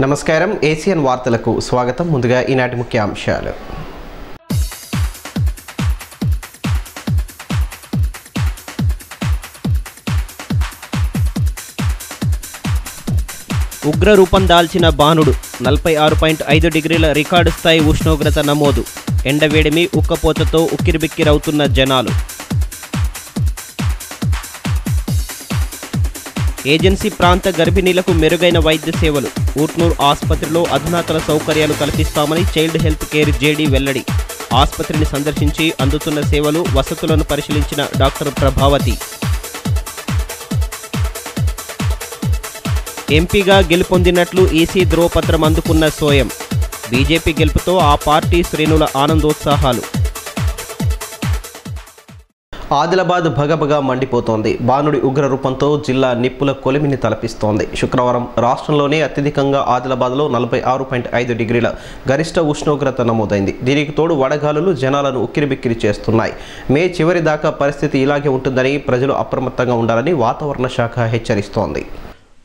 నమస్కారం. ఏసియన్ వార్తలకు స్వాగతం. ముందుగా ఈనాటి ముఖ్యాంశాలు. ఉగ్ర రూపం దాల్చిన బాణుడు నలభై ఆరు పాయింట్ ఐదు డిగ్రీల రికార్డు స్థాయి ఉష్ణోగ్రత నమోదు. ఎండవేడిమి ఉక్కపోతతో ఉక్కిరిబిక్కిరవుతున్న జనాలు. ఏజెన్సీ ప్రాంత గర్భిణీలకు మెరుగైన వైద్య సేవలు. ఊట్నూరు ఆసుపత్రిలో అధునాతన సౌకర్యాలు కల్పిస్తామని చైల్డ్ హెల్త్ కేర్ జేడీ వెల్లడి. ఆసుపత్రిని సందర్శించి అందుతున్న సేవలు వసతులను పరిశీలించిన డాక్టర్ ప్రభావతి. ఎంపీగా గెలుపొందినట్లు ఈసీ ధ్రువపత్రం అందుకున్న సోయం. బీజేపీ గెలుపుతో ఆ పార్టీ శ్రేణుల ఆనందోత్సాహాలు. ఆదిలాబాద్ భగభగా మండిపోతోంది. బాణుడి ఉగ్ర రూపంతో జిల్లా నిప్పుల కొలిమిని తలపిస్తోంది. శుక్రవారం రాష్ట్రంలోనే అత్యధికంగా ఆదిలాబాద్లో నలభై ఆరు పాయింట్ ఐదు డిగ్రీల గరిష్ట ఉష్ణోగ్రత నమోదైంది. దీనికి తోడు వడగాలులు జనాలను ఉక్కిరిబిక్కిరి చేస్తున్నాయి. మే చివరి దాకా పరిస్థితి ఇలాగే ఉంటుందని ప్రజలు అప్రమత్తంగా ఉండాలని వాతావరణ శాఖ హెచ్చరిస్తోంది.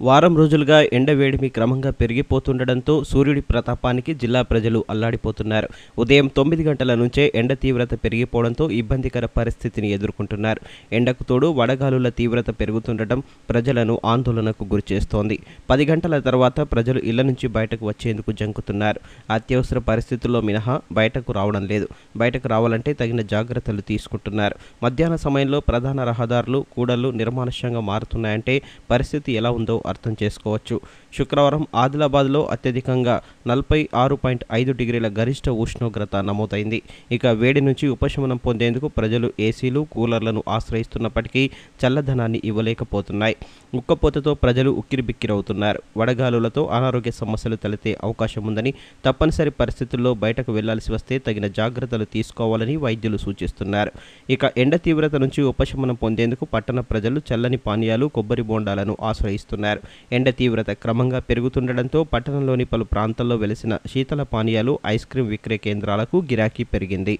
వారం రోజులుగా ఎండ వేడిమి క్రమంగా పెరిగిపోతుండటంతో సూర్యుడి ప్రతాపానికి జిల్లా ప్రజలు అల్లాడిపోతున్నారు. ఉదయం తొమ్మిది గంటల నుంచే ఎండ తీవ్రత పెరిగిపోవడంతో ఇబ్బందికర పరిస్థితిని ఎదుర్కొంటున్నారు. ఎండకు తోడు వడగాలుల తీవ్రత పెరుగుతుండటం ప్రజలను ఆందోళనకు గురిచేస్తోంది పది గంటల తర్వాత ప్రజలు ఇళ్ళ నుంచి బయటకు వచ్చేందుకు జంకుతున్నారు. అత్యవసర పరిస్థితుల్లో మినహా బయటకు రావడం లేదు. బయటకు రావాలంటే తగిన జాగ్రత్తలు తీసుకుంటున్నారు. మధ్యాహ్న సమయంలో ప్రధాన రహదారులు కూడళ్ళు నిర్మానుష్యంగా మారుతున్నాయంటే పరిస్థితి ఎలా ఉందో అర్థం చేసుకోవచ్చు. శుక్రవారం ఆదిలాబాద్లో అత్యధికంగా నలభై ఆరు పాయింట్ ఐదు డిగ్రీల గరిష్ట ఉష్ణోగ్రత నమోదైంది. ఇక వేడి నుంచి ఉపశమనం పొందేందుకు ప్రజలు ఏసీలు కూలర్లను ఆశ్రయిస్తున్నప్పటికీ చల్లదనాన్ని ఇవ్వలేకపోతున్నాయి. ఉక్కపోతతో ప్రజలు ఉక్కిరిబిక్కిరవుతున్నారు. వడగాలులతో అనారోగ్య సమస్యలు తలెత్తే అవకాశం ఉందని తప్పనిసరి పరిస్థితుల్లో బయటకు వెళ్ళాల్సి వస్తే తగిన జాగ్రత్తలు తీసుకోవాలని వైద్యులు సూచిస్తున్నారు. ఇక ఎండ తీవ్రత నుంచి ఉపశమనం పొందేందుకు పట్టణ ప్రజలు చల్లని పానీయాలు కొబ్బరి బోండాలను ఆశ్రయిస్తున్నారు. ఎండ తీవ్రత క్రమంగా పెరుగుతుండటంతో పట్టణంలోని పలు ప్రాంతాల్లో వెలిసిన శీతల పానీయాలు ఐస్ క్రీం విక్రయ కేంద్రాలకు గిరాకీ పెరిగింది.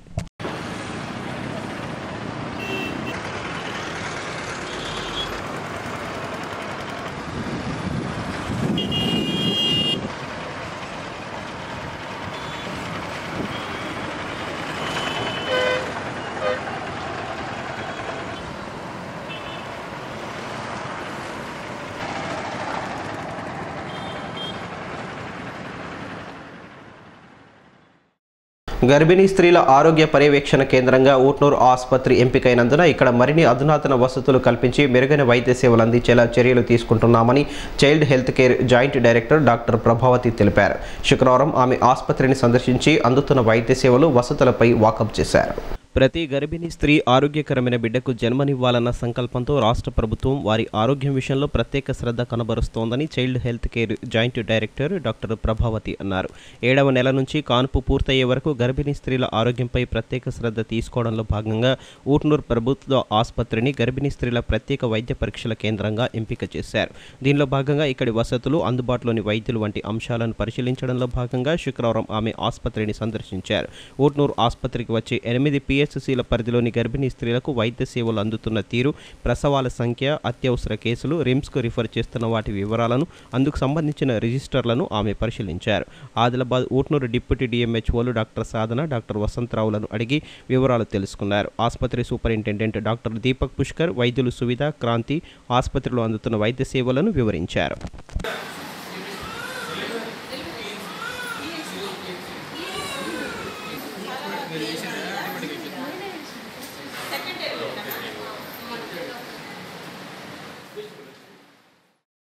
గర్భిణీ స్త్రీల ఆరోగ్య పర్యవేక్షణ కేంద్రంగా ఊట్నూరు ఆసుపత్రి ఎంపికైనందున ఇక్కడ మరిన్ని అధునాతన వసతులు కల్పించి మెరుగైన వైద్య సేవలు అందించేలా చర్యలు తీసుకుంటున్నామని child health care joint director doctor Prabhavathi తెలిపారు. శుక్రవారం ఆమె ఆసుపత్రిని సందర్శించి అందుతున్న వైద్య సేవలు వసతులపై వాకప్ చేశారు. ప్రతి గర్భిణీ స్త్రీ ఆరోగ్యకరమైన బిడ్డకు జన్మనివ్వాలన్న సంకల్పంతో రాష్ట్ర ప్రభుత్వం వారి ఆరోగ్యం విషయంలో ప్రత్యేక శ్రద్ధ కనబరుస్తోందని child health care joint director doctor Prabhavathi అన్నారు. ఏడవ నెల నుంచి కాన్పు పూర్తయ్యే వరకు గర్భిణీ స్త్రీల ఆరోగ్యంపై ప్రత్యేక శ్రద్ధ తీసుకోవడంలో భాగంగా ఊట్నూరు ప్రభుత్వ ఆసుపత్రిని గర్భిణీ స్త్రీల ప్రత్యేక వైద్య పరీక్షల కేంద్రంగా ఎంపిక చేశారు. దీనిలో భాగంగా ఇక్కడి వసతులు అందుబాటులోని వైద్యులు వంటి అంశాలను పరిశీలించడంలో భాగంగా శుక్రవారం ఆమె ఆసుపత్రిని సందర్శించారు. ఊట్నూరు ఆసుపత్రికి వచ్చే ఎనిమిది పిఎస్సీల పరిధిలోని గర్భిణీ స్త్రీలకు వైద్య సేవలు అందుతున్న తీరు ప్రసవాల సంఖ్య అత్యవసర కేసులు రిమ్స్కు రిఫర్ చేస్తున్న వాటి వివరాలను అందుకు సంబంధించిన రిజిస్టర్లను ఆమె పరిశీలించారు. ఆదిలాబాద్ ఊట్నూరు డిప్యూటీ డిఎంహెచ్ఓలు డాక్టర్ సాధన డాక్టర్ వసంతరావులను అడిగి వివరాలు తెలుసుకున్నారు. ఆసుపత్రి సూపరింటెండెంట్ డాక్టర్ దీపక్ పుష్కర్ వైద్యులు సువిధ క్రాంతి ఆసుపత్రిలో అందుతున్న వైద్య సేవలను వివరించారు.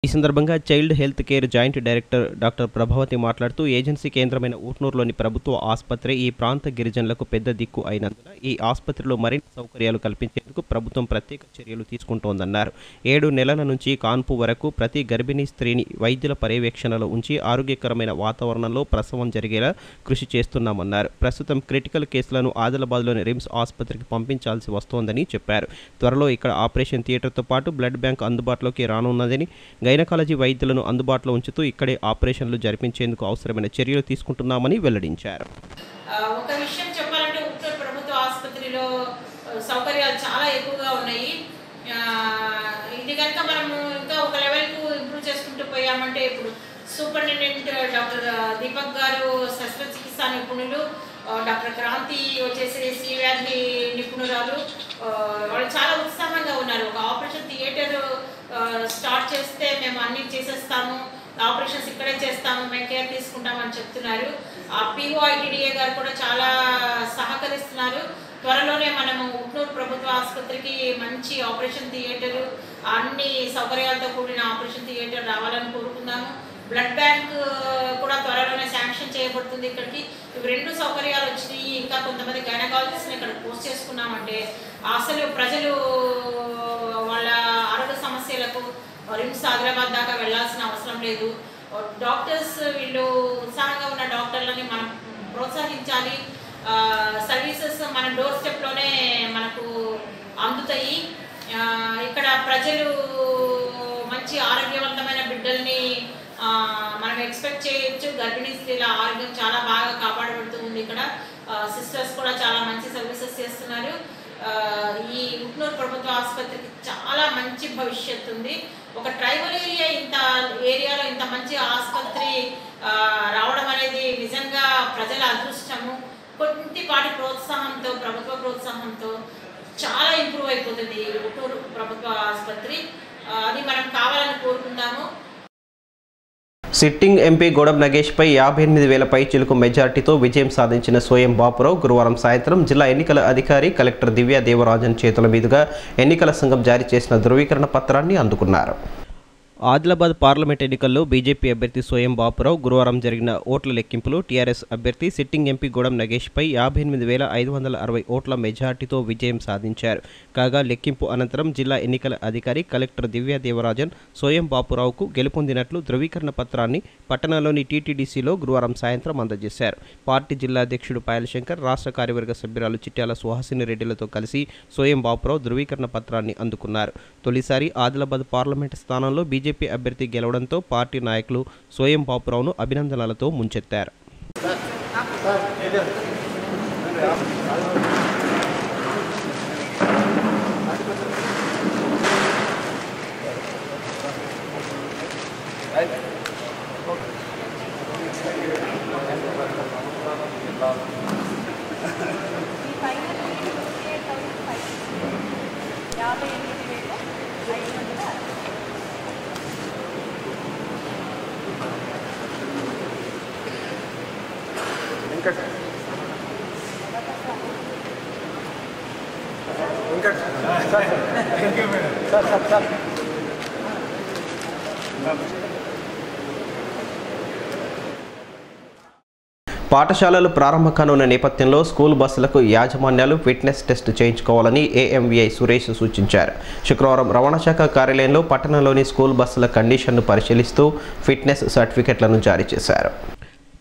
ఈ సందర్భంగా child health care joint director doctor Prabhavathi మాట్లాడుతూ ఏజెన్సీ కేంద్రమైన ఊట్నూరులోని ప్రభుత్వ ఆసుపత్రి ఈ ప్రాంత గిరిజనులకు పెద్ద దిక్కు అయినందున ఈ ఆసుపత్రిలో మరిన్ని సౌకర్యాలు కల్పించేందుకు ప్రభుత్వం ప్రత్యేక చర్యలు తీసుకుంటోందన్నారు. ఏడు నెలల నుంచి కాన్పు వరకు ప్రతి గర్భిణీ స్త్రీని వైద్యుల పర్యవేక్షణలో ఉంచి ఆరోగ్యకరమైన వాతావరణంలో ప్రసవం జరిగేలా కృషి చేస్తున్నామన్నారు. ప్రస్తుతం క్రిటికల్ కేసులను ఆదిలాబాద్లోని రిమ్స్ ఆసుపత్రికి పంపించాల్సి వస్తోందని చెప్పారు. త్వరలో ఇక్కడ ఆపరేషన్ థియేటర్తో పాటు బ్లడ్ బ్యాంక్ అందుబాటులోకి రానున్నదని గైనకాలజీ వైద్యులను అందుబాటులో ఉంచుతూ ఇక్కడే ఆపరేషన్లు జరిపించేందుకు అవసరమైన చర్యలు తీసుకుంటున్నామని వెల్లడించారు. ఒక విషయం చెప్పాలంటే ఉత్తర ప్రభుత్వ ఆసుపత్రిలో సౌకర్యాలు చాలా ఎక్కువగా ఉన్నాయి. ఇది కనుక మనము ఇంకా ఒక లెవెల్కు ఇంప్రూవ్ చేసుకుంటూ పోయామంటే ఇప్పుడు సూపరింటెండెంట్ డాక్టర్ దీపక్ గారు శస్త్రచికిత్సా నిపుణులు డాక్టర్ క్రాంతి వచ్చేసి శ్రీవ్యాధి నిపుణురాలు. వాళ్ళు చాలా ఉత్సాహంగా ఉన్నారు. ఒక ఆపరేషన్ థియేటర్ స్టార్ట్ చేస్తే మేము అన్ని చేసేస్తాము ఆపరేషన్స్ ఇక్కడే చేస్తాము మేము కేర్ తీసుకుంటామని చెప్తున్నారు. ఆ పిఓఐటిడిఏ గారు కూడా చాలా సహకరిస్తున్నారు. త్వరలోనే మనము ఉట్నూరు ప్రభుత్వ ఆసుపత్రికి మంచి ఆపరేషన్ థియేటర్ అన్ని సౌకర్యాలతో కూడిన ఆపరేషన్ థియేటర్ రావాలని కోరుకున్నాము బ్లడ్ బ్యాంక్ కూడా త్వరలోనే శాంక్షన్ చేయబడుతుంది ఇక్కడికి. ఇవి రెండు సౌకర్యాలు వచ్చినాయి. ఇంకా కొంతమంది గైనకాలజిస్ట్ని ఇక్కడ పోస్ట్ చేసుకున్నామంటే అసలు ప్రజలు వాళ్ళ ఆరోగ్య రిమ్స్ హైదరాబాద్ దాకా వెళ్ళాల్సిన అవసరం లేదు. డాక్టర్స్ వీళ్ళు ఉత్సాహంగా ఉన్న డాక్టర్లని మనం ప్రోత్సహించాలి. సర్వీసెస్ మన డోర్ స్టెప్లోనే మనకు అందుతాయి. ఇక్కడ ప్రజలు మంచి ఆరోగ్యవంతమైన బిడ్డల్ని మనం ఎక్స్పెక్ట్ చేయొచ్చు. గర్భిణీ స్త్రీల ఆరోగ్యం చాలా బాగా కాపాడబడుతుంది ఇక్కడ. సిస్టర్స్ కూడా చాలా మంచి సర్వీసెస్ చేస్తున్నారు. ఈ ఉట్నూరు ప్రభుత్వ ఆసుపత్రికి చాలా మంచి భవిష్యత్తు ఉంది. ఒక ట్రైబల్ ఏరియా ఇంత ఏరియాలో ఇంత మంచి ఆసుపత్రి రావడం అనేది నిజంగా ప్రజల అదృష్టము. కొద్దిపాటి ప్రోత్సాహంతో ప్రభుత్వ ప్రోత్సాహంతో చాలా ఇంప్రూవ్ అయిపోతుంది ఉట్నూరు ఉట్టూరు ప్రభుత్వ ఆసుపత్రి. అది మనం కావాలని కోరుకుందాము సిట్టింగ్ ఎంపీ గోడం నగేష్పై యాభై ఎనిమిది వేల పై చిలుకు మెజార్టీతో విజయం సాధించిన సోయం బాపురావు గురువారం సాయంత్రం జిల్లా ఎన్నికల అధికారి కలెక్టర్ దివ్యా దేవరాజన్ చేతుల మీదుగా ఎన్నికల సంఘం జారీ చేసిన ధృవీకరణ పత్రాన్ని అందుకున్నారు. ఆదిలాబాద్ పార్లమెంట్ ఎన్నికల్లో బీజేపీ అభ్యర్థి స్వయం బాపురావు గురువారం జరిగిన ఓట్ల లెక్కింపులో టీఆర్ఎస్ అభ్యర్థి సిట్టింగ్ ఎంపీ గూడెం నగేష్పై యాభై ఎనిమిది వేల ఐదు వందల అరవై ఓట్ల మెజార్టీతో విజయం సాధించారు. కాగా లెక్కింపు అనంతరం జిల్లా ఎన్నికల అధికారి కలెక్టర్ దివ్యా దేవరాజన్ స్వయం బాపురావుకు గెలుపొందినట్లు ధృవీకరణ పత్రాన్ని పట్టణంలోని టీటీడీసీలో గురువారం సాయంత్రం అందజేశారు. పార్టీ జిల్లా అధ్యక్షుడు పాయల్ శంకర్ రాష్ట్ర కార్యవర్గ సభ్యురాలు చిట్యాల సుహాసిని రెడ్డిలతో కలిసి స్వయం బాపురావు ధృవీకరణ పత్రాన్ని అందుకున్నారు. తొలిసారి ఆదిలాబాద్ పార్లమెంట్ స్థానంలో బీజేపీ అభ్యర్థి గెలవడంతో పార్టీ నాయకులు సోయం బాపురావును అభినందనలతో ముంచెత్తారు. యాభై ఎనిమిది వేల ఐదు వందల అరవై పాఠశాలలు ప్రారంభ కానున్న నేపథ్యంలో స్కూల్ బస్సులకు యాజమాన్యాలు ఫిట్నెస్ టెస్ట్ చేయించుకోవాలని ఏఎంవీఐ సురేష్ సూచించారు. శుక్రవారం రవాణా శాఖ కార్యాలయంలో పట్టణంలోని స్కూల్ బస్సుల కండిషన్ను పరిశీలిస్తూ ఫిట్నెస్ సర్టిఫికెట్లను జారీ చేశారు.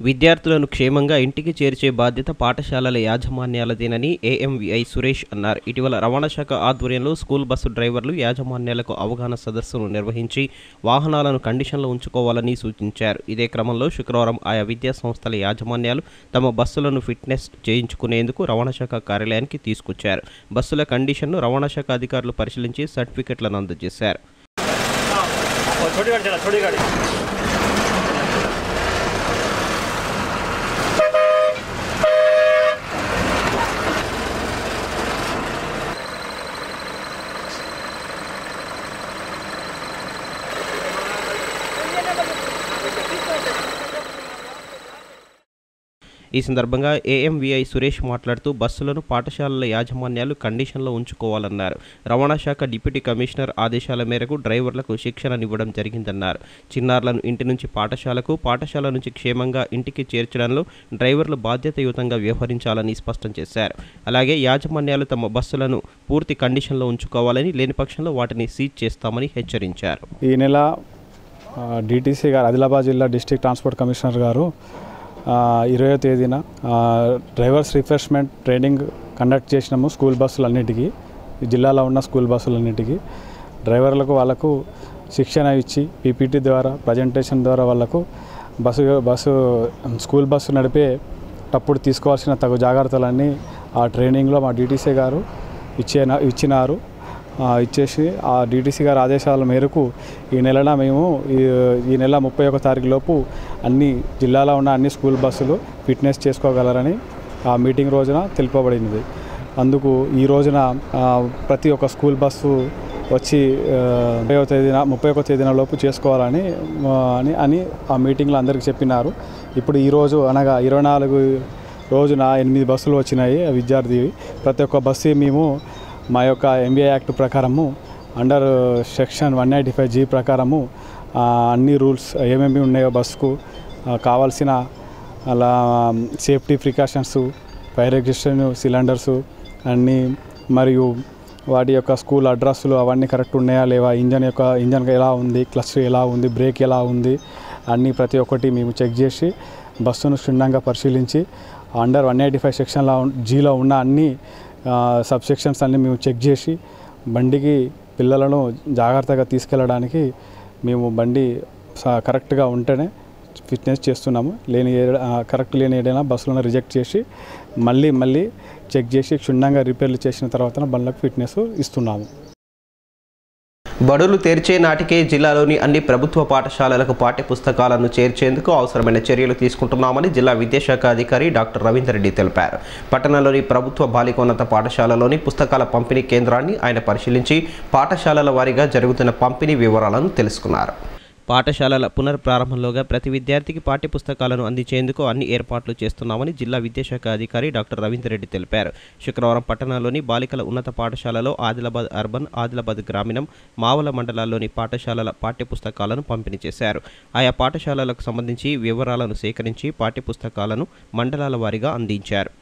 విద్యార్థులను క్షేమంగా ఇంటికి చేర్చే బాధ్యత పాఠశాలల యాజమాన్యాలదేనని ఏఎంవిఐ సురేష్ అన్నారు. ఇటీవల రవాణా శాఖ ఆధ్వర్యంలో స్కూల్ బస్సు డ్రైవర్లు యాజమాన్యాలకు అవగాహన సదస్సును నిర్వహించి వాహనాలను కండిషన్లో ఉంచుకోవాలని సూచించారు. ఇదే క్రమంలో శుక్రవారం ఆయా విద్యా సంస్థల యాజమాన్యాలు తమ బస్సులను ఫిట్నెస్ చేయించుకునేందుకు రవాణా శాఖ కార్యాలయానికి తీసుకొచ్చారు. బస్సుల కండిషన్ను రవాణా శాఖ అధికారులు పరిశీలించి సర్టిఫికెట్లను అందజేశారు. ఈ సందర్భంగా ఏఎంవిఐ సురేష్ మాట్లాడుతూ బస్సులను పాఠశాలల యాజమాన్యాలు కండిషన్లో ఉంచుకోవాలన్నారు. రవాణా శాఖ డిప్యూటీ కమిషనర్ ఆదేశాల మేరకు డ్రైవర్లకు శిక్షణనివ్వడం జరిగిందన్నారు. చిన్నారులను ఇంటి నుంచి పాఠశాలకు పాఠశాల నుంచి క్షేమంగా ఇంటికి చేర్చడంలో డ్రైవర్లు బాధ్యతయుతంగా వ్యవహరించాలని స్పష్టం చేశారు. అలాగే యాజమాన్యాలు తమ బస్సులను పూర్తి కండిషన్లో ఉంచుకోవాలని లేని పక్షంలో వాటిని సీజ్ చేస్తామని హెచ్చరించారు. ఈ నెల డిటీసీ గారు ఆదిలాబాద్ జిల్లా డిస్ట్రిక్ట్ ట్రాన్స్పోర్ట్ కమిషనర్ గారు ఇరవై తేదీన డ్రైవర్స్ రిఫ్రెష్మెంట్ ట్రైనింగ్ కండక్ట్ చేసినాము స్కూల్ బస్సులన్నిటికీ జిల్లాలో ఉన్న స్కూల్ బస్సులన్నిటికీ. డ్రైవర్లకు వాళ్ళకు శిక్షణ ఇచ్చి పీపీటీ ద్వారా ప్రజెంటేషన్ ద్వారా వాళ్ళకు బస్సు బస్సు స్కూల్ బస్సు నడిపేటప్పుడు తీసుకోవాల్సిన తగు జాగ్రత్తలన్నీ ఆ ట్రైనింగ్లో మా డీటీసీ గారు ఇచ్చే ఇచ్చినారు. ఇచ్చేసి ఆ డీటీసీ గారి ఆదేశాల మేరకు ఈ నెలన మేము ఈ ఈ నెల ముప్పై ఒక తారీఖు లోపు అన్ని జిల్లాలో ఉన్న అన్ని స్కూల్ బస్సులు ఫిట్నెస్ చేసుకోగలరని ఆ మీటింగ్ రోజున తెలుపబడినది. అందుకు ఈ రోజున ప్రతి ఒక్క స్కూల్ బస్సు వచ్చి ముప్పై తేదీన ముప్పై ఒక తేదీన లోపు చేసుకోవాలని అని అని ఆ మీటింగ్లో అందరికీ చెప్పినారు. ఇప్పుడు ఈరోజు అనగా ఇరవై నాలుగు రోజున ఎనిమిది బస్సులు వచ్చినాయి ఆ విద్యార్థి. ప్రతి ఒక్క బస్సు మేము మా యొక్క ఎంబీఏ యాక్ట్ ప్రకారము under section one ninety five G ప్రకారము అన్ని రూల్స్ ఏమేమి ఉన్నాయో బస్సుకు కావాల్సిన అలా సేఫ్టీ ప్రికాషన్స్ ఫైర్ ఎగ్జిషన్ సిలిండర్స్ అన్నీ మరియు వాటి యొక్క స్కూల్ అడ్రస్లు అవన్నీ కరెక్ట్ ఉన్నాయా లేవా ఇంజన్ యొక్క ఇంజన్ ఎలా ఉంది క్లచ్ ఎలా ఉంది బ్రేక్ ఎలా ఉంది అన్నీ ప్రతి ఒక్కటి మేము చెక్ చేసి బస్సును క్షుణ్ణంగా పరిశీలించి అండర్ వన్ ఎయిటీ ఫైవ్ సెక్షన్లో జీలో ఉన్న అన్ని సబ్ సెక్షన్స్ అన్నీ మేము చెక్ చేసి బండికి పిల్లలను జాగ్రత్తగా తీసుకెళ్ళడానికి మేము బండి స- కరెక్ట్గా ఉంటేనే ఫిట్నెస్ చేస్తున్నాము. లేని కరెక్ట్ లేని ఏదైనా బస్సులను రిజెక్ట్ చేసి మళ్ళీ మళ్ళీ చెక్ చేసి క్షుణ్ణంగా రిపేర్లు చేసిన తర్వాత బండ్లకు ఫిట్నెస్ ఇస్తున్నాము. బడులు తెరిచే నాటికే జిల్లాలోని అన్ని ప్రభుత్వ పాఠశాలలకు పాఠ్య పుస్తకాలను చేర్చేందుకు అవసరమైన చర్యలు తీసుకుంటున్నామని జిల్లా విద్యాశాఖ అధికారి డాక్టర్ రవీందర్ రెడ్డి తెలిపారు. పట్టణంలోని ప్రభుత్వ బాలికోన్నత పాఠశాలలోని పుస్తకాల పంపిణీ కేంద్రాన్ని ఆయన పరిశీలించి పాఠశాలల వారీగా జరుగుతున్న పంపిణీ వివరాలను తెలుసుకున్నారు. పాఠశాలల పునర్ప్రారంభంలోగా ప్రతి విద్యార్థికి పాఠ్యపుస్తకాలను అందించేందుకు అన్ని ఏర్పాట్లు చేస్తున్నామని జిల్లా విద్యాశాఖ అధికారి డాక్టర్ రవీందర్ రెడ్డి తెలిపారు. శుక్రవారం పట్టణంలోని బాలికల ఉన్నత పాఠశాలలో ఆదిలాబాద్ అర్బన్ ఆదిలాబాద్ గ్రామీణం మావల మండలాల్లోని పాఠశాలల పాఠ్యపుస్తకాలను పంపిణీ చేశారు. ఆయా పాఠశాలలకు సంబంధించి వివరాలను సేకరించి పాఠ్యపుస్తకాలను మండలాల వారీగా అందించారు.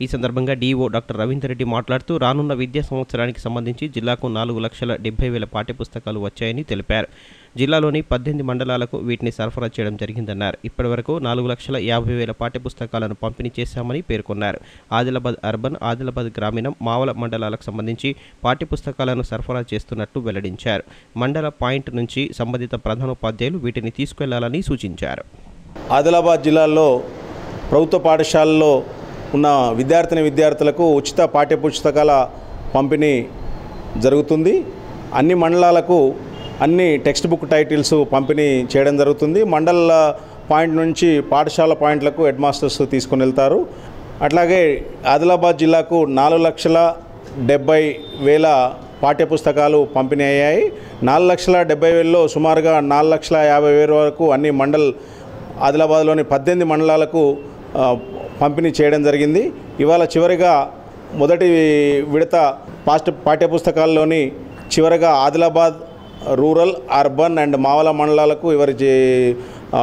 ఈ సందర్భంగా డీఓ డాక్టర్ రవీందర్ రెడ్డి మాట్లాడుతూ రానున్న విద్యా సంవత్సరానికి సంబంధించి జిల్లాకు నాలుగు లక్షల డెబ్బై వేల పాఠ్యపుస్తకాలు వచ్చాయని తెలిపారు. జిల్లాలోని పద్దెనిమిది మండలాలకు వీటిని సరఫరా చేయడం జరిగిందన్నారు. ఇప్పటివరకు నాలుగు లక్షల యాభై వేల పాఠ్యపుస్తకాలను పంపిణీ చేశామని పేర్కొన్నారు. ఆదిలాబాద్ అర్బన్ ఆదిలాబాద్ గ్రామీణం మావల మండలాలకు సంబంధించి పాఠ్యపుస్తకాలను సరఫరా చేస్తున్నట్టు వెల్లడించారు. మండల పాయింట్ నుంచి సంబంధిత ప్రధానోపాధ్యాయులు వీటిని తీసుకెళ్ళాలని సూచించారు. ఆదిలాబాద్ జిల్లాలో ప్రభుత్వ పాఠశాలల్లో ఉన్న విద్యార్థిని విద్యార్థులకు ఉచిత పాఠ్యపుస్తకాల పంపిణీ జరుగుతుంది. అన్ని మండలాలకు అన్ని టెక్స్ట్ బుక్ టైటిల్స్ పంపిణీ చేయడం జరుగుతుంది. మండల పాయింట్ నుంచి పాఠశాల పాయింట్లకు హెడ్ మాస్టర్స్ తీసుకుని వెళ్తారు. అట్లాగే ఆదిలాబాద్ జిల్లాకు నాలుగు లక్షల డెబ్బై వేల పాఠ్యపుస్తకాలు పంపిణీ అయ్యాయి. నాలుగు లక్షల డెబ్బై వేలలో సుమారుగా నాలుగు లక్షల యాభై వేల వరకు అన్ని మండల్ ఆదిలాబాద్లోని పద్దెనిమిది మండలాలకు పంపిణీ చేయడం జరిగింది. ఇవాళ చివరిగా మొదటి విడత పాఠ్య పాఠ్యపుస్తకాల్లోని చివరగా Adilabad rural urban and Mavala మండలాలకు ఇవరి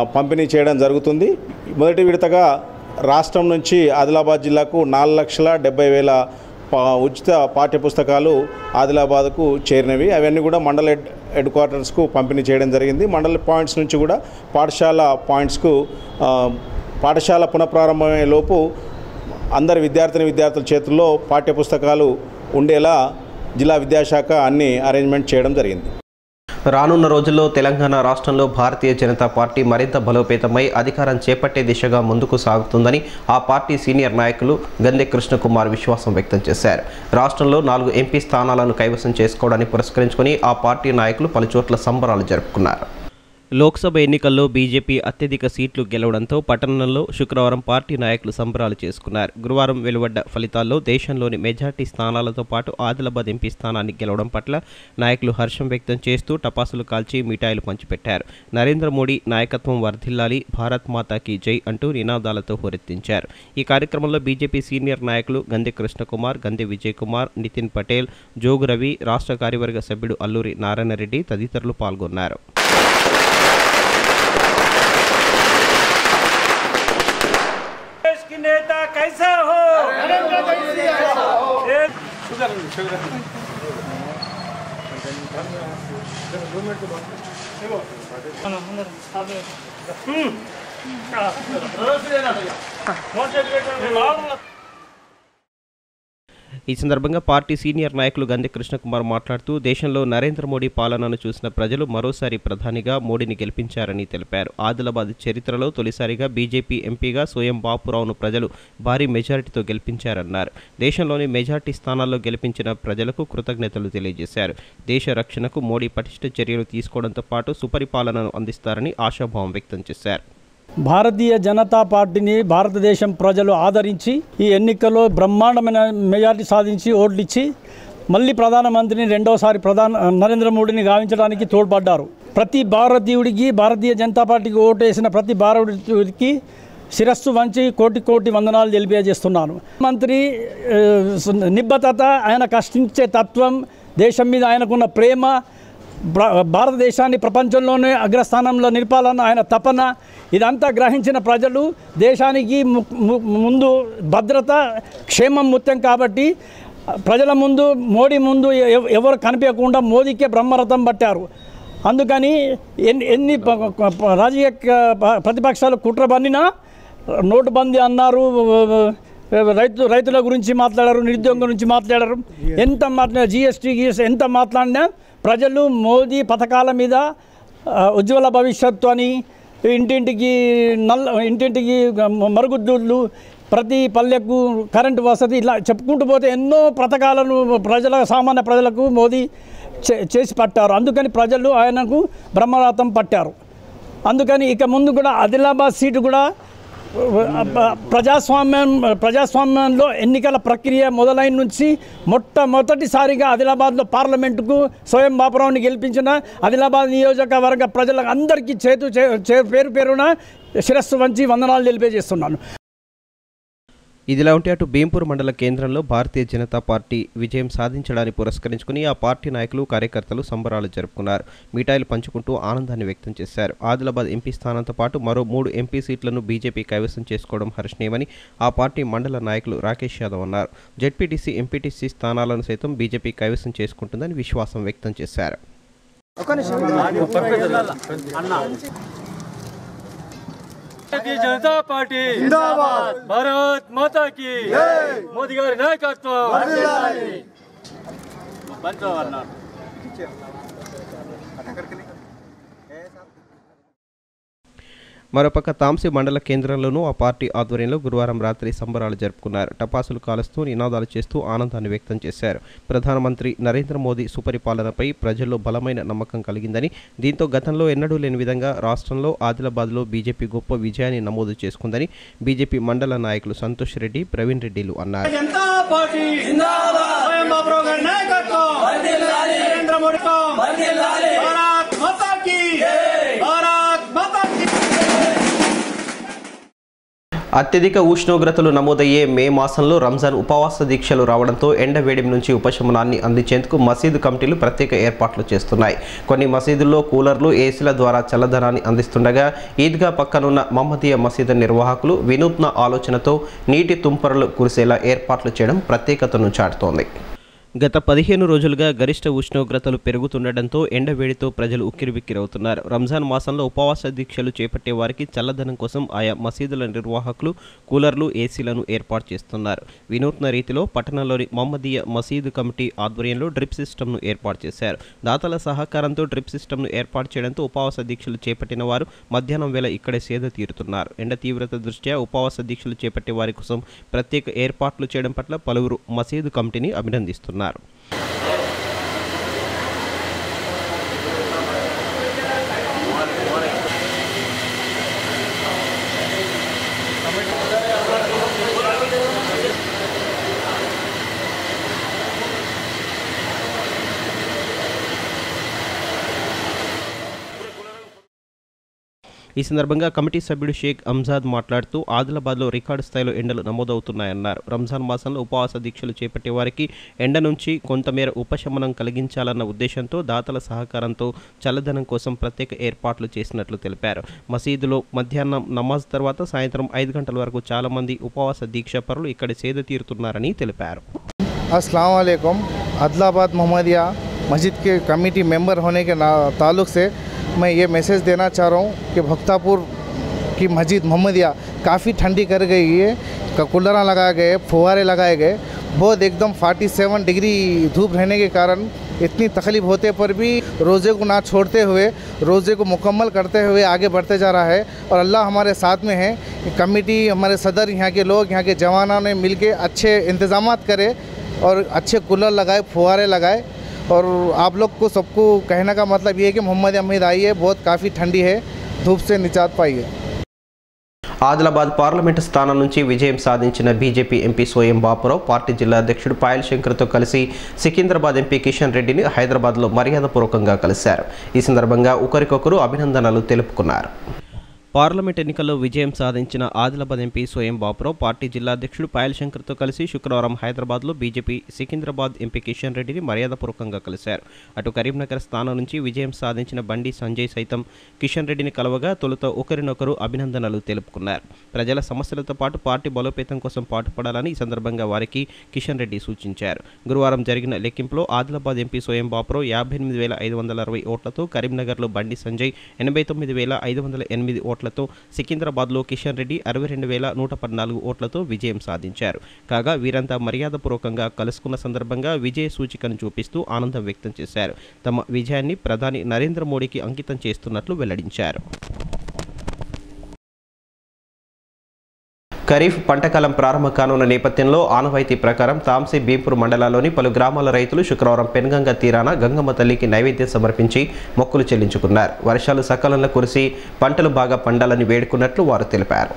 పంపిణీ చేయడం జరుగుతుంది. మొదటి విడతగా రాష్ట్రం నుంచి ఆదిలాబాద్ జిల్లాకు నాలుగు లక్షల డెబ్బై వేల పా- ఉచిత పాఠ్యపుస్తకాలు ఆదిలాబాద్కు చేరినవి. అవన్నీ కూడా మండల హెడ్ హెడ్ క్వార్టర్స్కు పంపిణీ చేయడం జరిగింది. మండల పాయింట్స్ నుంచి కూడా పాఠశాల పాయింట్స్కు పాఠశాల పునఃప్రారంభమయ్యే లోపు అందరి విద్యార్థిని విద్యార్థుల చేతుల్లో పాఠ్యపుస్తకాలు ఉండేలా జిల్లా విద్యాశాఖ అన్ని అరేంజ్మెంట్ చేయడం జరిగింది. రానున్న రోజుల్లో తెలంగాణ రాష్ట్రంలో భారతీయ జనతా పార్టీ మరింత బలోపేతమై అధికారం చేపట్టే దిశగా ముందుకు సాగుతుందని ఆ పార్టీ సీనియర్ నాయకులు గందె కృష్ణకుమార్ విశ్వాసం వ్యక్తం చేశారు. రాష్ట్రంలో నాలుగు ఎంపీ స్థానాలను కైవసం చేసుకోవడాన్ని పురస్కరించుకొని ఆ పార్టీ నాయకులు పలుచోట్ల సంబరాలు జరుపుకున్నారు. లోక్సభ ఎన్నికల్లో బీజేపీ అత్యధిక సీట్లు గెలవడంతో పట్టణంలో శుక్రవారం పార్టీ నాయకులు సంబరాలు చేసుకున్నారు. గురువారం వెలువడ్డ ఫలితాల్లో దేశంలోని మెజార్టీ స్థానాలతో పాటు ఆదిలాబాద్ ఎంపీ స్థానాన్ని గెలవడం పట్ల నాయకులు హర్షం వ్యక్తం చేస్తూ టపాసులు కాల్చి మిఠాయిలు పంచిపెట్టారు. నరేంద్ర మోడీ నాయకత్వం వర్ధిల్లాలి భారత్ మాతాకి జై అంటూ నినాదాలతో హోరెత్తించారు. ఈ కార్యక్రమంలో బీజేపీ సీనియర్ నాయకులు గంధి కృష్ణకుమార్ గంధి విజయ్ కుమార్ నితిన్ పటేల్ జోగు రవి రాష్ట్ర కార్యవర్గ సభ్యుడు అల్లూరి నారాయణరెడ్డి తదితరులు పాల్గొన్నారు. कैसा हो एक ఈ సందర్భంగా పార్టీ సీనియర్ నాయకులు గంధి కృష్ణకుమార్ మాట్లాడుతూ దేశంలో నరేంద్ర మోడీ పాలనను చూసిన ప్రజలు మరోసారి ప్రధానిగా మోడీని గెలిపించారని తెలిపారు. ఆదిలాబాద్ చరిత్రలో తొలిసారిగా బీజేపీ ఎంపీగా స్వయం బాపురావును ప్రజలు భారీ మెజారిటీతో గెలిపించారన్నారు. దేశంలోని మెజార్టీ స్థానాల్లో గెలిపించిన ప్రజలకు కృతజ్ఞతలు తెలియజేశారు. దేశ రక్షణకు మోడీ పటిష్ట చర్యలు తీసుకోవడంతో పాటు సుపరిపాలనను అందిస్తారని ఆశాభావం వ్యక్తం చేశారు. భారతీయ జనతా పార్టీని భారతదేశం ప్రజలు ఆదరించి ఈ ఎన్నికల్లో బ్రహ్మాండమైన మెజార్టీ సాధించి ఓట్లిచ్చి మళ్ళీ ప్రధానమంత్రిని రెండోసారి ప్రధాన నరేంద్ర మోడీని గావించడానికి తోడ్పడ్డారు. ప్రతి భారతీయుడికి భారతీయ జనతా పార్టీకి ఓటు వేసిన ప్రతి భారతీయుడికి శిరస్సు వంచి కోటి కోటి వందనాలు తెలియజేస్తున్నాను. మంత్రి నిబ్బతత నిబద్ధత ఆయన కష్టించే తత్వం దేశం మీద ఆయనకున్న ప్రేమ భారతదేశాన్ని ప్రపంచంలోనే అగ్రస్థానంలో నిలపాలన్న ఆయన తపన ఇదంతా గ్రహించిన ప్రజలు దేశానికి ము- ముందు భద్రత క్షేమం ముత్యం కాబట్టి ప్రజల ముందు మోడీ ముందు ఎవరు కనిపించకుండా మోదీకే బ్రహ్మరథం పట్టారు. అందుకని ఎన్ని ఎన్ని రాజకీయ ప్రతిపక్షాలు కుట్ర పన్నినా నోటు బందీ అన్నారు రైతు రైతుల గురించి మాట్లాడారు నిరుద్యోగం గురించి మాట్లాడారు. ఎంత మాట్లాడారు జిఎస్టీ గిఎస్టీ ఎంత మాట్లాడినా ప్రజలు మోదీ పథకాల మీద ఉజ్వల భవిష్యత్తు అని ఇంటింటికి నల్ల ఇంటింటికి మరుగుదొడ్లు ప్రతి పల్లెకు కరెంటు వసతి ఇలా చెప్పుకుంటూ పోతే ఎన్నో పథకాలను ప్రజల సామాన్య ప్రజలకు మోదీ చే- చేసి పట్టారు. అందుకని ప్రజలు ఆయనకు బ్రహ్మరాతం పట్టారు. అందుకని ఇక ముందు కూడా ఆదిలాబాద్ సీటు కూడా ప్రజాస్వామ్యం ప్రజాస్వామ్యంలో ఎన్నికల ప్రక్రియ మొదలైన నుంచి మొట్టమొదటిసారిగా ఆదిలాబాద్లో పార్లమెంటుకు స్వయం బాపురావుని గెలిపించిన ఆదిలాబాద్ నియోజకవర్గ ప్రజలకు అందరికీ చేతు చే- చే- పేరు పేరున శిరస్సు వంచి వందనాలు తెలిపేజేస్తున్నాను. ఇదిలా ఉంటే అటు భీంపూర్ మండల కేంద్రంలో భారతీయ జనతా పార్టీ విజయం సాధించడాన్ని పురస్కరించుకుని ఆ పార్టీ నాయకులు కార్యకర్తలు సంబరాలు జరుపుకున్నారు. మిఠాయిలు పంచుకుంటూ ఆనందాన్ని వ్యక్తం చేశారు. ఆదిలాబాద్ ఎంపీ స్థానంతో పాటు మరో మూడు ఎంపీ సీట్లను బీజేపీ కైవసం చేసుకోవడం హర్షణీయమని ఆ పార్టీ మండల నాయకులు రాకేష్ యాదవ్ అన్నారు. జెడ్పీటీసీ ఎంపీటీసీ స్థానాలను సైతం బీజేపీ కైవసం చేసుకుంటుందని విశ్వాసం వ్యక్తం చేశారు. భారతీయ జనతా పార్టీ జిందాబాద్ భారత్ మాతా కి మోదీ గారి నాయకత్వం మరోపక్క తాంసి మండల కేంద్రంలోనూ ఆ పార్టీ ఆధ్వర్యంలో గురువారం రాత్రి సంబరాలు జరుపుకున్నారు. టపాసులు కాలుస్తూ నినాదాలు చేస్తూ ఆనందాన్ని వ్యక్తం చేశారు. ప్రధానమంత్రి నరేంద్ర మోదీ సుపరిపాలనపై ప్రజల్లో బలమైన నమ్మకం కలిగిందని దీంతో గతంలో ఎన్నడూ లేని విధంగా రాష్ట్రంలో ఆదిలాబాద్లో బీజేపీ గొప్ప విజయాన్ని నమోదు చేసుకుందని బీజేపీ మండల నాయకులు సంతోష్ రెడ్డి ప్రవీణ్ రెడ్డిలు అన్నారు. నరేంద్ర మోడీ అత్యధిక ఉష్ణోగ్రతలు నమోదయ్యే మే మాసంలో రంజాన్ ఉపవాస దీక్షలు రావడంతో ఎండ వేడిమి నుంచి ఉపశమనాన్ని అందించేందుకు మసీదు కమిటీలు ప్రత్యేక ఏర్పాట్లు చేస్తున్నాయి. కొన్ని మసీదుల్లో కూలర్లు ఏసీల ద్వారా చల్లదనాన్ని అందిస్తుండగా ఈద్గా పక్కనున్న మహమ్మదీయ మసీదు నిర్వాహకులు వినూత్న ఆలోచనతో నీటి తుంపరలు కురిసేలా ఏర్పాట్లు చేయడం ప్రత్యేకతను చాటుతోంది. గత పదిహేను రోజులుగా గరిష్ట ఉష్ణోగ్రతలు పెరుగుతుండటంతో ఎండవేడితో ప్రజలు ఉక్కిరిబిక్కిరవుతున్నారు. రంజాన్ మాసంలో ఉపవాస దీక్షలు చేపట్టే వారికి చల్లదనం కోసం ఆయా మసీదుల నిర్వాహకులు కూలర్లు ఏసీలను ఏర్పాటు చేస్తున్నారు. వినూత్న రీతిలో పట్టణంలోని మహమ్మదీయ మసీదు కమిటీ ఆధ్వర్యంలో డ్రిప్ సిస్టమ్ను ఏర్పాటు చేశారు. దాతల సహకారంతో డ్రిప్ సిస్టమ్ను ఏర్పాటు చేయడంతో ఉపవాస దీక్షలు చేపట్టిన వారు మధ్యాహ్నం వేళ ఇక్కడే సేద తీరుతున్నారు. ఎండ తీవ్రత దృష్ట్యా ఉపవాస దీక్షలు చేపట్టే వారి కోసం ప్రత్యేక ఏర్పాట్లు చేయడం పట్ల పలువురు మసీదు కమిటీని అభినందిస్తున్నారు. Bolsonaro. ఈ సందర్భంగా కమిటీ సభ్యుడు షేక్ అంజాద్ మాట్లాడుతూ ఆదిలాబాద్లో రికార్డు స్థాయిలో ఎండలు నమోదవుతున్నాయన్నారు రంజాన్ మాసంలో ఉపవాస దీక్షలు చేపట్టే వారికి ఎండ నుంచి కొంతమేర ఉపశమనం కలిగించాలన్న ఉద్దేశంతో దాతల సహకారంతో చల్లదనం కోసం ప్రత్యేక ఏర్పాట్లు చేసినట్లు తెలిపారు మసీదులో మధ్యాహ్నం నమాజ్ తర్వాత సాయంత్రం ఐదు గంటల వరకు చాలామంది ఉపవాస దీక్ష పరులు ఇక్కడ సేద తీరుతున్నారని తెలిపారు अस्सलाम वालेकुम आदिलाबाद मोहम्मदिया मस्जिद के कमेटी मेंबर होने के ना ताल्लुक से मैं ये मैसेज देना चाह रहा हूँ कि भक्तापुर की मस्जिद मोहम्मदिया काफ़ी ठंडी कर गई है। कूलर लगाए गए, फुहारे लगाए गए। बहुत एकदम 47 डिग्री धूप रहने के कारण इतनी तकलीफ़ होते पर भी रोज़े को ना छोड़ते हुए, रोज़े को मुकम्मल करते हुए आगे बढ़ते जा रहा है। और अल्लाह हमारे साथ में है। कमेटी, हमारे सदर यहाँ के लोग, यहाँ के जवानों ने मिल के अच्छे इंतज़ाम करे और अच्छे कूलर लगाए, फुहारे लगाए। और आप लोग को सबको कहने का मतलब ये है कि मोहम्मद अमीद आई है बहुत काफ़ी ठंडी है धूप से निजात पाई है ఆదిలాబాద్ పార్లమెంటు స్థానం నుంచి విజయం సాధించిన BJP MP Soyam Bapurao party జిల్లా అధ్యక్షుడు పాయల్ శంకర్తో కలిసి సికింద్రాబాద్ ఎంపీ కిషన్ రెడ్డిని హైదరాబాద్లో మర్యాదపూర్వకంగా కలిశారు ఈ సందర్భంగా ఒకరికొకరు అభినందనలు తెలుపుకున్నారు పార్లమెంట్ ఎన్నికల్లో విజయం సాధించిన ఆదిలాబాద్ ఎంపీ స్వయం బాపురావు పార్టీ జిల్లా అధ్యక్షుడు పాయల్ శంకర్తో కలిసి శుక్రవారం హైదరాబాద్లో బీజేపీ సికింద్రాబాద్ ఎంపీ కిషన్ రెడ్డిని మర్యాదపూర్వకంగా కలిశారు. అటు కరీంనగర్ స్థానం నుంచి విజయం సాధించిన బండి సంజయ్ సైతం కిషన్ రెడ్డిని కలవగా తొలుత ఒకరినొకరు అభినందనలు తెలుపుకున్నారు. ప్రజల సమస్యలతో పాటు పార్టీ బలోపేతం కోసం పాటుపడాలని ఈ సందర్భంగా వారికి కిషన్ రెడ్డి సూచించారు. గురువారం జరిగిన లెక్కింపులో ఆదిలాబాద్ ఎంపీ స్వయం బాపురావు యాభై ఎనిమిది వేల ఐదు వందల అరవై ఓట్లతో కరీంనగర్లో బండి సంజయ్ ఎనభై తొమ్మిది వేల ఐదు వందల ఎనిమిది ఓట్లతో సికింద్రాబాద్లో కిషన్ రెడ్డి అరవై రెండు వేల నూట పద్నాలుగు ఓట్లతో విజయం సాధించారు. కాగా వీరంతా మర్యాదపూర్వకంగా కలుసుకున్న సందర్భంగా విజయ సూచికను చూపిస్తూ ఆనందం వ్యక్తం చేశారు. తమ విజయాన్ని ప్రధాని నరేంద్ర మోడీకి అంకితం చేస్తున్నట్లు వెల్లడించారు. ఖరీఫ్ పంటకాలం ప్రారంభ కానున్న నేపథ్యంలో ఆనవాయితీ ప్రకారం తాంసీ భీంపూర్ మండలాల్లోని పలు గ్రామాల రైతులు శుక్రవారం పెన్గంగ తీరాన గంగమ్మ తల్లికి నైవేద్యం సమర్పించి మొక్కులు చెల్లించుకున్నారు. వర్షాలు సకాలంలో కురిసి పంటలు బాగా పండాలని వేడుకున్నట్లు వారు తెలిపారు.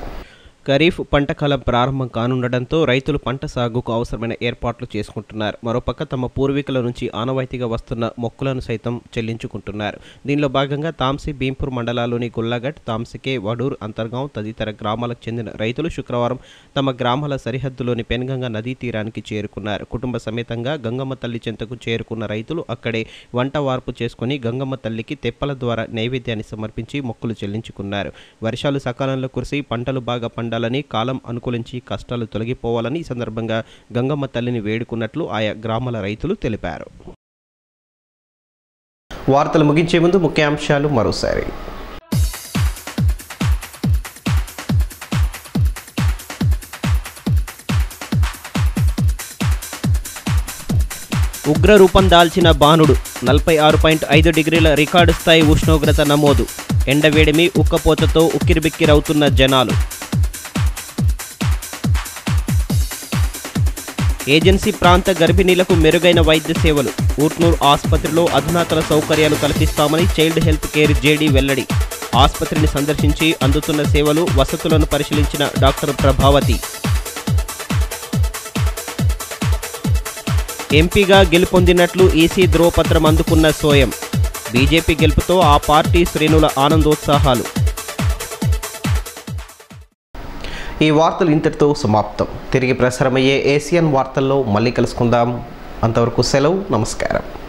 ఖరీఫ్ పంటకాలం ప్రారంభం కానుండటంతో రైతులు పంట సాగుకు అవసరమైన ఏర్పాట్లు చేసుకుంటున్నారు. మరోపక్క తమ పూర్వీకుల నుంచి ఆనవాయితీగా వస్తున్న మొక్కులను సైతం చెల్లించుకుంటున్నారు. దీనిలో భాగంగా తాంసీ భీంపూర్ మండలాల్లోని గుల్లాఘట్ తాంసికే వడూర్ అంతర్గాం తదితర గ్రామాలకు చెందిన రైతులు శుక్రవారం తమ గ్రామాల సరిహద్దులోని పెన్గంగ నదీ తీరానికి చేరుకున్నారు. కుటుంబ సమేతంగా గంగమ్మ తల్లి చెంతకు చేరుకున్న రైతులు అక్కడే వంట వార్పు చేసుకుని గంగమ్మ తల్లికి తెప్పల ద్వారా నైవేద్యాన్ని సమర్పించి మొక్కులు చెల్లించుకున్నారు. వర్షాలు సకాలంలో కురిసి పంటలు బాగా ఉండాలని కాలం అనుకూలించి కష్టాలు తొలగిపోవాలని ఈ సందర్భంగా గంగమ్మ తల్లిని వేడుకున్నట్లు ఆయా గ్రామాల రైతులు తెలిపారు. వార్తలు ముగించే ముందు ముఖ్యాంశాలు మరోసారి. ఉగ్ర రూపం దాల్చిన బాణుడు నలభై ఆరు పాయింట్ ఐదు డిగ్రీల రికార్డు స్థాయి ఉష్ణోగ్రత నమోదు. ఎండవేడిమి ఉక్కపోతతో ఉక్కిరిబిక్కిరవుతున్న జనాలు. ఏజెన్సీ ప్రాంత గర్భిణీలకు మెరుగైన వైద్య సేవలు. ఊట్నూర్ ఆసుపత్రిలో అధునాతన సౌకర్యాలు కల్పిస్తామని చైల్డ్ హెల్త్ కేర్ జేడీ వెల్లడి. ఆసుపత్రిని సందర్శించి అందుతున్న సేవలు వసతులను పరిశీలించిన డాక్టర్ ప్రభావతి. ఎంపీగా గెలుపొందినట్లు ఈసీ ధ్రువపత్రం అందుకున్న సోయం. బీజేపీ గెలుపుతో ఆ పార్టీ శ్రేణుల ఆనందోత్సాహాలు. ఈ వార్తలు ఇంతటితో సమాప్తం. తిరిగి ప్రసారమయ్యే ఏసియన్ వార్తల్లో మళ్ళీ కలుసుకుందాం. అంతవరకు సెలవు నమస్కారం.